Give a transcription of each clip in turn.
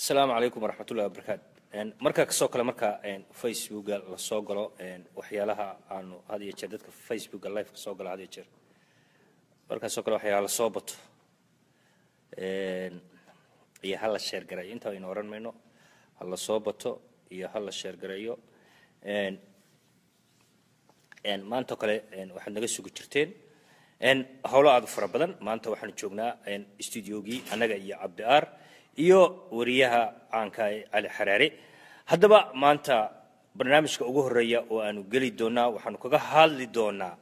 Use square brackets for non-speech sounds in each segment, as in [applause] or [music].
asalaamu calaykum waraxmat ullahi wabarakaatu ka soo kale marka facebooka la soo galo waxyaalaha aanu had iyo jeer dadka facebooka live ka soo galo had iyo jeer. Markaasoo kale waxyaala la soo bato iyo ha sheergareeyo intaa aynu oran mayno ha la soo bato iyo ha la sheergareeyo maanta oo kale waxaad naga sugi jirteen. Howlo aad u fara badan. Maanta waxaanu joognaa studiogii annaga iyo cabdi aar iyo wariyaha caanka cali xaraare haddaba maanta barnaamijka ugu horreeya oo aanu geli doonaa waxaanu kaga hadli doonaa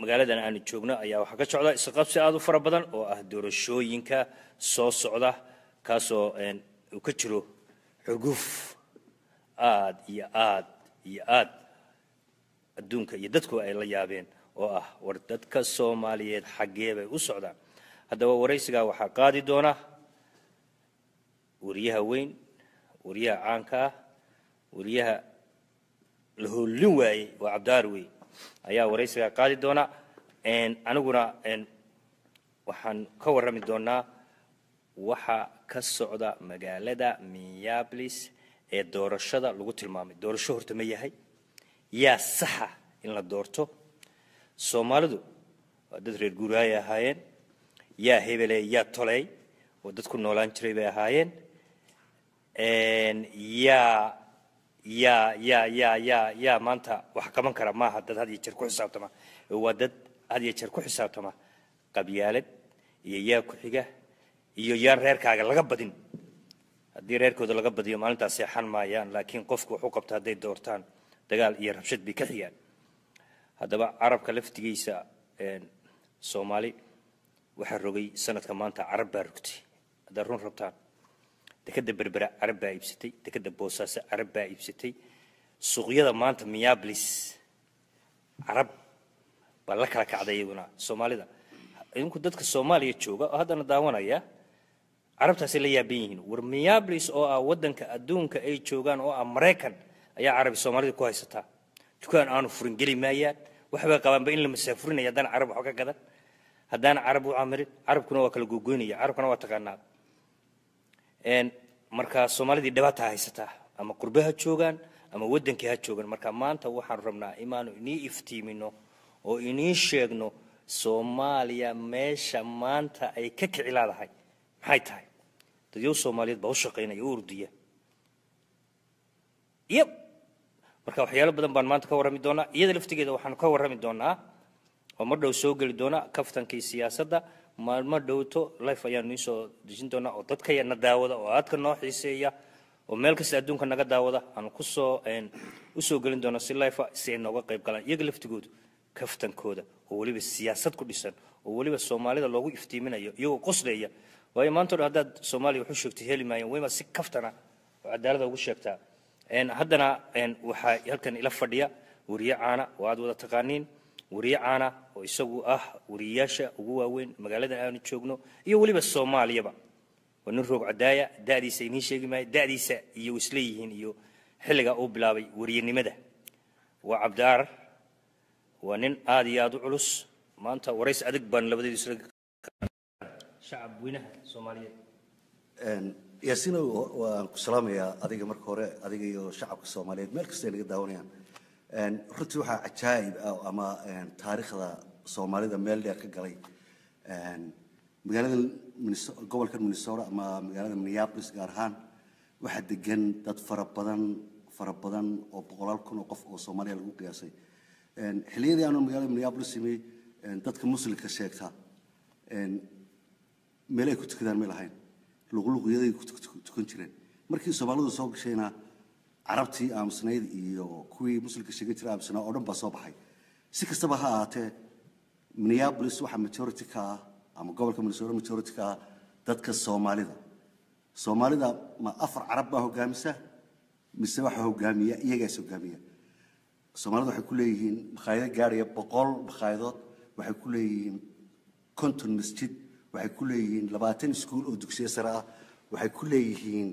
magaaladan aanu joogno ayaa waxaa ka socda isqabsi aad u fara badan oo ah doorashooyinka soo socda kaasoo uu ka jiro xurguf aad iyo aad iyo aad adduunka iyo dadku ay la yaabeen oo ah war dadka soomaaliyeed xaggee bay u socdaan haddaba waraysigaa waxaa qaadi doona wariyaha weyn wariyaha caanka ah wariyaha la hollin waayey waa cabdiaar wey ayaa waraysigaa qaadi doona. Aniguna waxaan ka warrami doonaa waxa ka socda magaalada minneapolis ee doorashada lagu tilmaamay. Doorasho horta ma yahay. Yaa saxa in la doorto. Soomaalidu waa dad reer guuraayay ahaayeen yaa hebele yaa toley oo dad ku noolaan jiray bay ahaayeen. Yaa yaa yaa yaa yaa yaa maanta wax qaban kara maaha dad had iyo jeer ku xisaabtama waa dad had iyo jeer ku xisaabtama qabyaalad iyo yaa ku-xiga iyo yaan reerkaaga laga badin. Haddii reerkooda laga badiyo maalintaas seexan maayaan laakiin qofku wuxuu qabta hadday doortaan. Dagaal iyo rabshad bay ka xigaan haddaba carabka laftigiisa soomaali waxaa rogay sanadka maanta carab baa rogtay. Haddaad run rabtaan dekadda berbera carab baa iibsatay dekadda boosaaso carab baa iibsatay. Suuqyada maanta minneapolis carab baa la kala kacday iyaguna. Soomaalida idinku dadka soomaaliya jooga oo haddana daawanaya carabtaasay la yaaban yihiin. War minneapolis oo ah waddanka adduunka ay joogaan oo ah maraykan ayaa carabi soomaalida ku haysataa dukaan aanu furin geli maayaan. Waxbay qabaanba in la masaafurinaya haddana carab wax ka gadan haddaan carab u camirin carabkuna waa kala gogoynaya carabkana waa taqaanaa. Marka soomaalidii dhibaata haysataa ama qurbe ha joogaan ama waddankii ha joogaan marka maanta waxaan rabnaa inaanu inii iftiimino oo inii sheegno soomaaliya meesha maanta ay ka kici laadahay. Maxay tahay? Dadyow soomaaliyeed baa u shaqaynaya u urdiya. Yab marka waxyaalo badan baan maanta ka warrami doonaa iyada laftigeeda waxaanu ka warrami doonaa oo mar dhow soo geli doona kaftankii siyaasadda maalmo dhowto life ayaanu nii soo dejin doonaa oo dadkayana daawada oo aadka noo xiiseeya oo meel kasta adduunka naga daawada aanu ku soo u soo gelin doona si life si ay nooga qayb galaan. Iyaga laftigoodu kaftankooda oo weliba siyaasad ku dhisan oo weliba soomaalida loogu iftiiminayo iyagoo qosleeya waayo maanta o dhan haddaad soomaaliya waxu sheegtay heli maayeen wayma si kaftana oo cadaalada ugu sheegtaa. Haddana waxaa halkan ila fadhiya wariye caana oo aad wada taqaaniin wariye caana oo isagu ah wariyayaasha ugu waaweyn magaaladan aanu joogno iyo weliba soomaaliyaba waa nin roog cadaaya da'diisa iniin sheegi maayo da'diisa iyo isleeyihiin iyo xilligaa uu bilaabay wariyenimada waa cabdiaar waa nin aad iyo aad u culus maanta warays adag baan labadeedu isla shacab weynaha soomaaliyeed yaasina waan ku salaamayaa adiga marka hore adiga iyo shacabka soomaaliyeed. Meel kasta ay naga daawanayaan runtii waxaa cajaa'ib ah ama taariikhda soomaalida meel dheer ka galay. Magaalada gobolka minnesota ama magaalada minneapolis gaar ahaan waxaa degan dad fara badan fara badan oo boqolaal kun oo qof oo soomaaliya lagu qiyaasay. Xilliyadii aanu magaalada minneapolis imay dadka muslimka sheegta meel ay ku tukadaan may lahayn. Luqluqyaday ku tukan jireen. Markii soomaalidu soo gashayna carabtii aamusnayd iyo kuwii muslimka sheegan jiray aamusnaa oo dhan baa soo baxay. Si kastaba ha ahaatee minneapolis waxaa majority ka ah ama gobolka minnesota majority ka ah dadka soomaalida. Soomaalida ma afar carab baa hogaamisa mise waxaa hogaamiya iyagaas hogaamiya. Soomaalida waxay ku leeyihiin makhaayado gaaraya boqol makhayadood waxay ku leeyihiin konton masjid waxay ku leeyihiin labaatan iskuul oo dugsiyo sare ah waxay ku leeyihiin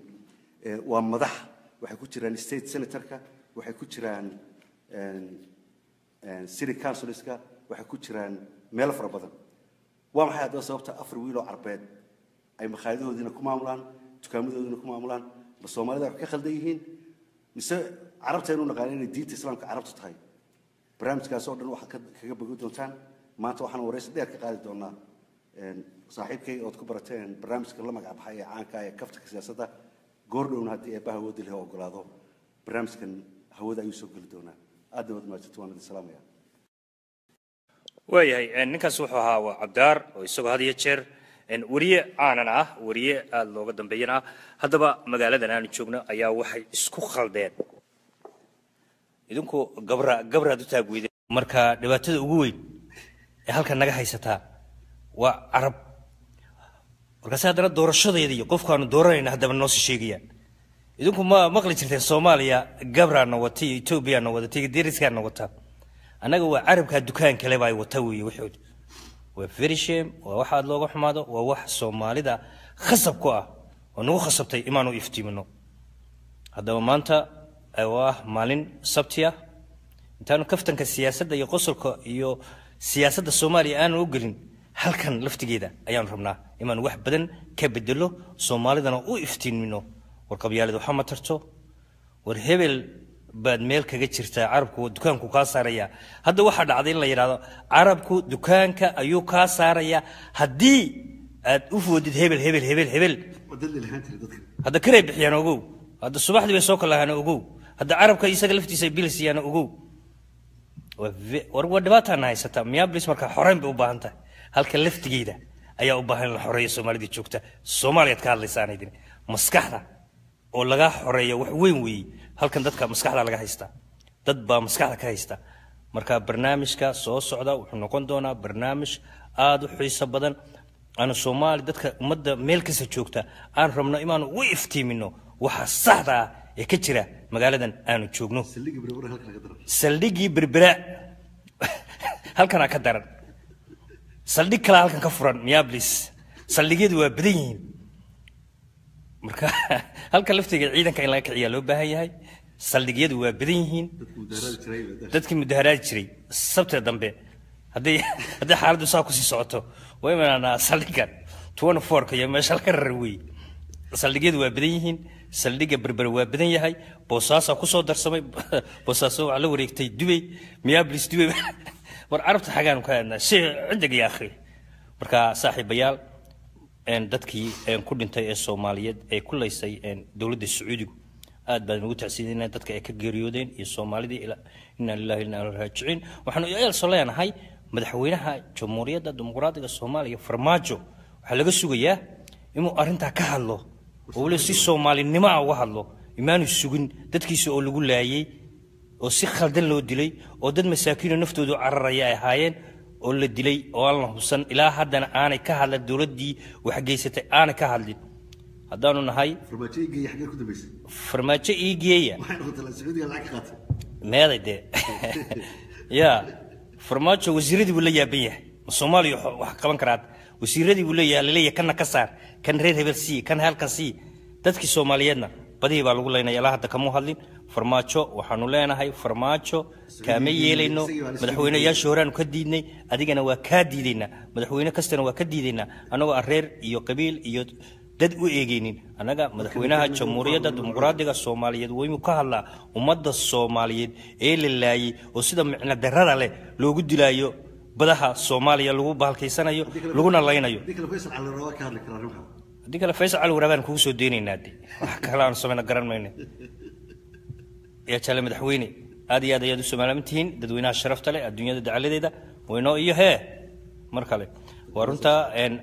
waa madax waxay ku jiraan state senatorka waxay ku jiraan city councilska waxay ku jiraan meelo fara badan. Waa maxay haddaba sababta afar wiil oo carbeed ay makhaayadahoodiina ku maamulaan dukaamadoodiina ku maamulaan ma soomaalida wax ka khaldan yihiin? Mise carabtaynu naqaana inay diinta islaamka carabtu tahay? Barnaamijkaas oo dhan waxaad ka- kaga bogi doontaan. Maanta waxaan waraysi dheer ka qaadi doonaa een, saaxiibkay ood ku barateen barnaamijka la magac baxay ee caanka ah ee kaftanka siyaasadda goordhowna haddii eebbaha awoodda leh ogolaado barnaamijkan hawada ayuu soo geli doonaa. Aadna waad mahadsanti waan idin salaamaya waayahay ninkaas wuxuu ahaa waa cabdaar oo isagoo had iyo jeer weriye caanan ah weriye aada looga dambeeyana. Ah haddaba magaaladan aanu joogno ayaa waxay isku khaldeen. Idinku gabra gabraad u taag weydeen. Marka dhibaatada ugu weyn ee halkan naga haysataa waa carab markaase haddana doorashadeeda iyo qofkaanu dooranayna haddaba noo sii sheegayaan idinku ma maqli jirteen soomaaliya gabraana wata iyo etoobiyaana wadata iyo deriskaana wata annaga waa carabkaa dukaan kale baa ay wata weeye waxood waa very shame waa wax aad looga xumaado waa wax soomaalida khasab ku ah oo nagu khasabtay imaanu iftiimino haddaba maanta eh, oo ah maalin sabti ah intaanu kaftanka siyaasadda iyo qosolka iyo siyaasadda soomaaliya aanan u gelin halkan laftigeeda ayaanu rabnaa inaanu wax badan ka bedelo soomaalidana u iftiimino war qabyaalid waxa ma tarto? War hebel baad meel kaga jirtaa carabku dukaanku kaa saaraya. Hadda waxaa dhacday in la yidhahdo carabku dukaanka ayuu kaa saaraya. Haddii aad u foodid hebel hebel hebel hebel. Hadda karay bixiyaan ogow. Hadda subaxdii bay soo kalahaan ogow. Hadda carabka isaga laftiisa ay bilisiyaan ogow. Waa war waa dhibaataana haysataa miyaablis markaa xoreyn bay u baahan tahay halka laftigeeda ayaa u baahan la xoreeyo soomaalida joogta. Soomaaliyaad ka hadlaysaan idin. Maskaxda oo laga xoreeyo wax weyn weeye halkan dadka maskaxda laga haystaa dad baa maskaxda ka haysta. Marka barnaamijka soo socda wuxuu noqon doonaa barnaamij aada u xiiso badan. Aanu soomaali dadka ummadda meel kasta joogta aan rabno inaanu u iftiimino waxa saxda ah ee ka jira magaaladan aanu joogno. Saldhigii berbera halkanaa ka daran [laughs] saldhig kalaa halkan ka furan miyaablis saldhigyadu waa badan yihiin. Marka [laughs] halkan laftiga ciidanka in laga kiciyaa loo baahan yahay saldhigyadu waa badan yihiin. Dadkii mudaharaadi jiray. Sabtida dambe hadday [laughs] hadday xaaladdu saa ku sii socoto waa imaanaa saldhigan twenty fourka iyo meesha laga rarar wey saldhigyadu waa badan yihiin. Saldhigga berbere waa badan yahay. Boosaasaa ku soo darsamay. [laughs] Boosaaso waxaa la wareegtay dubey miyaablis dubey war carabta xagaanu ka hadnaa si iyo akhri marka saaxiibayaal dadkii ku dhintay ee soomaaliyeed ee ku laysay dowladda sacuudigu aad baan ugu tacsiidinaa dadka ay ka geeriyoodeen iyo soomaalidii inaa lillahi inaa raajicuun waxaanu eelso leenahay madaxweynaha jamhuuriyadda dimuqraadiga soomaaliya farmaajo. Waxaa laga sugayaa inuu arrintaa ka hadlo oo weliba si soomaalinimo ah uga hadlo. Imaanu sugin dadkiisa oo lagu laayey oo si khaldan loo dilay oo dad masaakiino naftoodu cararaya ay ahaayeen oo la dilay oo aan la hubsan ilaa haddana aanay ka hadlan dowladdii waxgeysatay aanay ka hadlin haddaanu nahay farmaajo ii geeya meeday dee ya farmaajo wasiiradii buu la yaaban yahay ma soomaaliya wax qaban karaad wasiiradii buu leeyahay laleeyahay kanna ka saar kan reer hebel sii kan halkan sii dadkii soomaaliyeedna badihii baa lagu leynaya ilaa hadda kamuu hadlin farmaajo waxaanu leenahay farmaajo kaama yeelayno. madaxweyneyaashii horeaanu ka diidnay adigana waa kaa diidaynaa madaxweyne kastana waa ka diidaynaa annagoo aan reer iyo qabiil iyo dad u eegeynin annaga madaxweynaha jamhuuriyadda dimuqraadiga soomaaliyeed waa inuu ka hadlaa ummadda soomaaliyeed ee la laayey oo sida micno darrada leh loogu dilaayo badaha soomaaliya lagu bahalkaysanayo laguna laynayo. haddii kale faysal cali waraabaan kugu soo deynaynaa de wax kale aan samayna garan mayne yaa jale madaxweyne. Aad iyo aad ayaad u somaalaaman tihiin? Dadweynaha sharafta leh adduunyada dacaladeeda. Waynoo iyo hee? Mar kale. Waa runtaa een,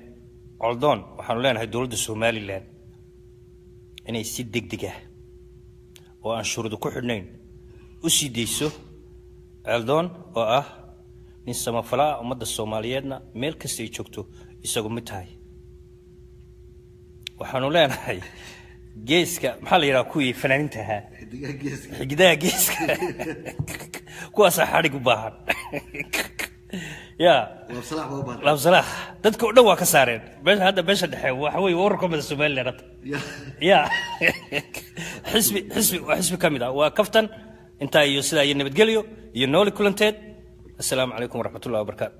coldoon waxaanu leenahay dowladda somalilan. Inay si degdeg ah oo aan shuruudo ku xidhnayn u sii dayso ceeldoon oo ah nin samafala ah ummadda soomaaliyeedna. Meel kasta ay joogto isagu mid tahay. Waxaanu leenahay geeska maxaa la yidhaha kuwii fanaaniinta ahaa. Xigidaha geeska. Kuwaasaa xadhig u baahan. Ya laabsalaax dadka o dhan waa ka saareen. Meesha hadda meesha dhexe waxa weye wararka mida somaliland hadda. Ya xisbi xisbi waa xisbi ka mid ah. Waa kaftan. Intaa iyo sidaa iyo nabadgelyo iyo nooli kulanteed. Assalaamu calaykum waraxmatullahi wabarakaatu